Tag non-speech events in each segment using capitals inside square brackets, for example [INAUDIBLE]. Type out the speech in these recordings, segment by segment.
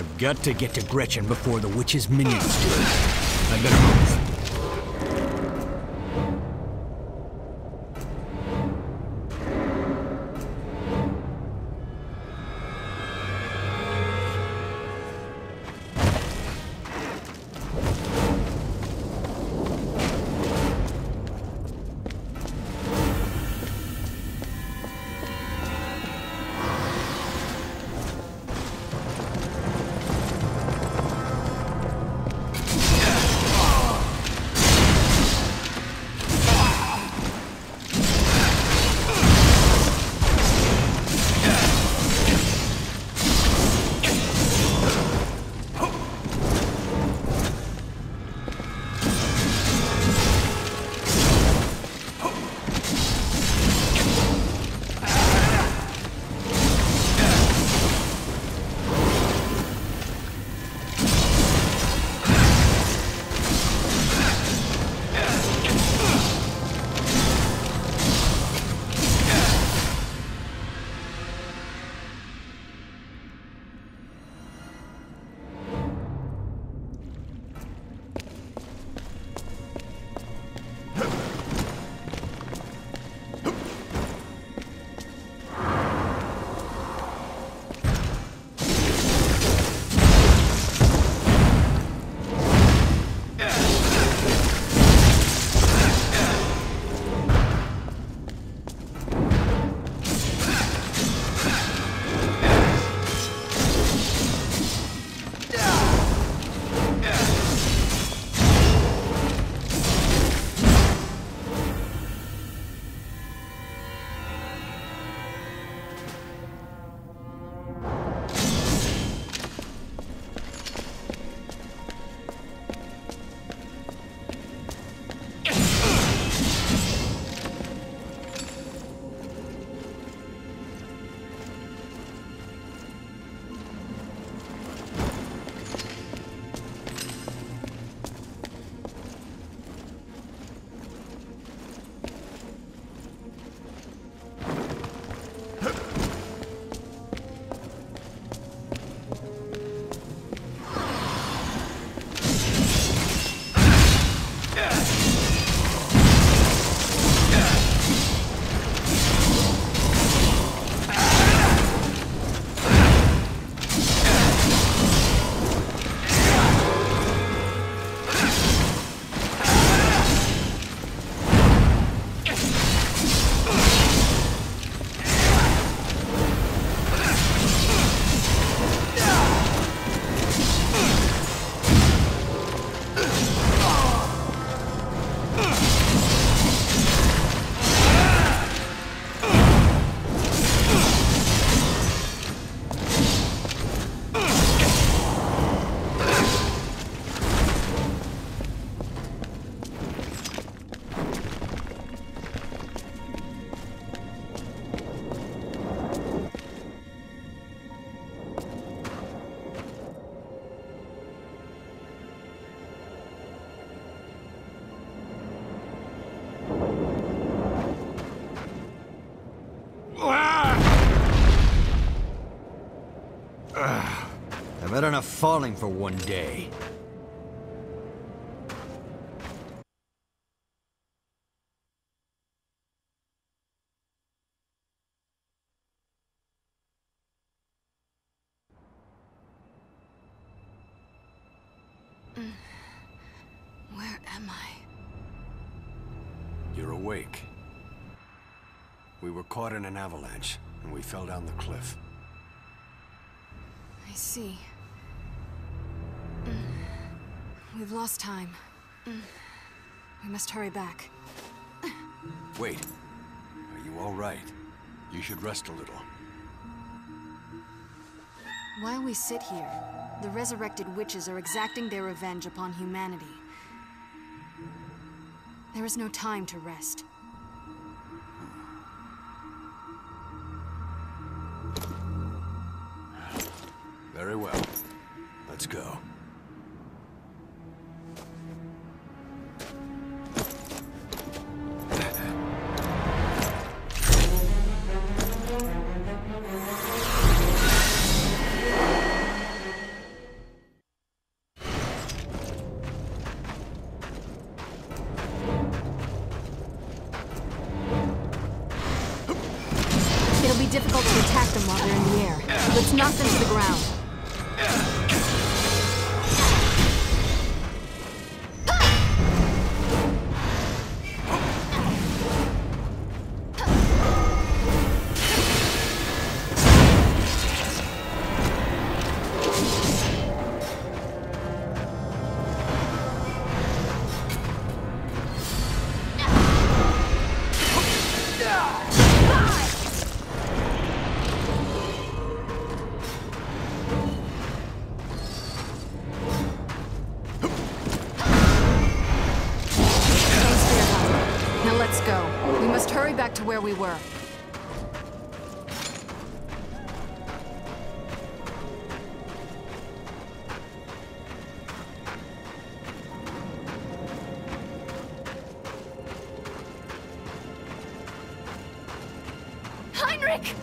I've got to get to Gretchen before the witch's minions do. I gotta move. Falling for one day. [SIGHS] Where am I? You're awake. We were caught in an avalanche, and we fell down the cliff. I see. We've lost time. Mm. We must hurry back. Wait. Are you all right? You should rest a little. While we sit here, the resurrected witches are exacting their revenge upon humanity. There is no time to rest. Very well. difficult to attack them while they're in the air. Let's knock them to the ground. Were. Heinrich!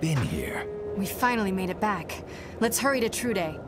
Been here. We finally made it back. Let's hurry to Trude.